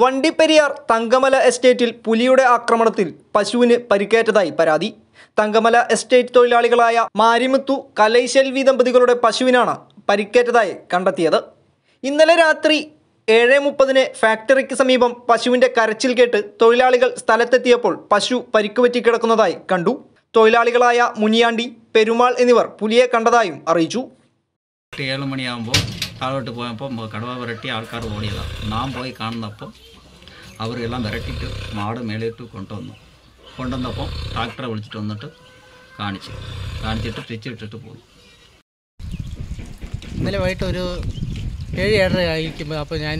വണ്ടിപ്പെരിയാർ തങ്കമല എസ്റ്റേറ്റിൽ പുലിയുടെ ആക്രമണത്തിൽ പശുവിന് പരിക്കേറ്റതായി പരാതി. തങ്കമല എസ്റ്റേറ്റ് തൊഴിലാളികളായ മാരിമുത്തു കലൈശെൽവി ദമ്പതികളുടെ പശുവിനാണ് പരിക്കേറ്റതായി കണ്ടെത്തിയത്. ഇന്നലെ രാത്രി ഏഴ് മുപ്പതിന് ഫാക്ടറിക്ക് സമീപം പശുവിന്റെ കരച്ചിൽ കേട്ട് തൊഴിലാളികൾ സ്ഥലത്തെത്തിയപ്പോൾ പശു പരിക്കുപറ്റി കിടക്കുന്നതായി കണ്ടു. തൊഴിലാളികളായ മുനിയാണ്ടി പെരുമാൾ എന്നിവർ പുലിയെ കണ്ടതായും അറിയിച്ചു. ഏഴ് മണിയാകുമ്പോൾ താഴോട്ട് പോയപ്പോൾ കടവ വിരട്ടി ആൾക്കാർ ഓടിയതാണ് നാം പോയി കാണുന്നപ്പം അവരെല്ലാം വിരട്ടിയിട്ട് മാട് മേളിയിട്ട് കൊണ്ടുവന്നു. കൊണ്ടുവന്നപ്പം ട്രാക്ടറെ വിളിച്ചിട്ട് വന്നിട്ട് കാണിച്ചു. കാണിച്ചിട്ട് തിരിച്ചിട്ടിട്ട് പോയി ഇന്നലെ വൈകിട്ട് ഒരു ഏഴ് ഏഴര ആയിരിക്കുമ്പോൾ അപ്പോൾ ഞാൻ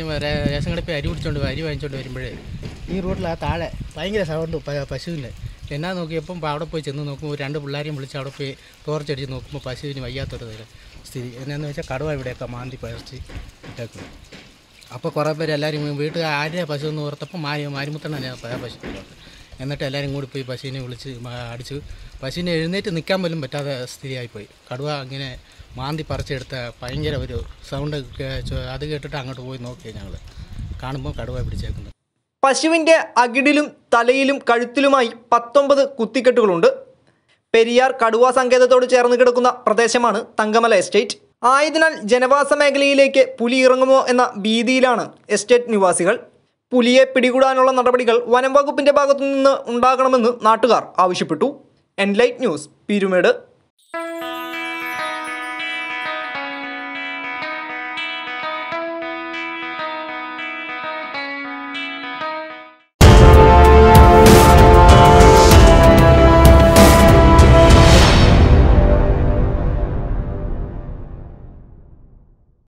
റേഷൻ കടപ്പിൽ അരി പിടിച്ചോണ്ട് അരി വാങ്ങിച്ചോണ്ട് വരുമ്പോഴേ ഈ റോഡിൽ ആ താഴെ ഭയങ്കര സൗണ്ട് പശുവിന്റെ എന്നാ നോക്കിയപ്പം അവിടെ പോയി ചെന്ന് നോക്കുമ്പോൾ രണ്ട് പിള്ളേരെയും വിളിച്ച് അവിടെ പോയി ടോർച്ചടിച്ച് നോക്കുമ്പോൾ പശുവിന് വയ്യാത്തൊരു തരം സ്ഥിതി. എന്നാന്ന് വെച്ചാൽ കടുവ ഇവിടെയൊക്കെ മാന്തി പഴച്ച് ഇട്ടേക്കും അപ്പോൾ കുറേ പേര് എല്ലാവരും വീട്ടിൽ ആരുടെ പശു എന്ന് ഓർത്തപ്പോൾ മാരി മാരിമുത്തണ്ണ പശു. എന്നിട്ട് എല്ലാവരും കൂടി പോയി പശുവിനെ വിളിച്ച് അടിച്ചു അടിച്ച് പശുവിനെ എഴുന്നേറ്റ് നിൽക്കാൻ പോലും പറ്റാത്ത സ്ഥിതിയായിപ്പോയി. കടുവ അങ്ങനെ മാന്തി പറിച്ചെടുത്ത ഭയങ്കര ഒരു സൗണ്ട് അത് കേട്ടിട്ട് അങ്ങോട്ട് പോയി നോക്കിയാൽ ഞങ്ങൾ കാണുമ്പോൾ കടുവ പിടിച്ചേക്കുന്നത് പശുവിന്റെ അകിടിലും തലയിലും കഴുത്തിലുമായി പത്തൊമ്പത് കുത്തിക്കെട്ടുകളുണ്ട്. പെരിയാർ കടുവ സങ്കേതത്തോട് ചേർന്ന് കിടക്കുന്ന പ്രദേശമാണ് തങ്കമല എസ്റ്റേറ്റ്. ആയതിനാൽ ജനവാസ മേഖലയിലേക്ക് പുലി ഇറങ്ങുമോ എന്ന ഭീതിയിലാണ് എസ്റ്റേറ്റ് നിവാസികൾ. പുലിയെ പിടികൂടാനുള്ള നടപടികൾ വനം വകുപ്പിന്റെ ഭാഗത്തു നിന്ന് ഉണ്ടാകണമെന്ന് നാട്ടുകാർ ആവശ്യപ്പെട്ടു. Enlight news Peermade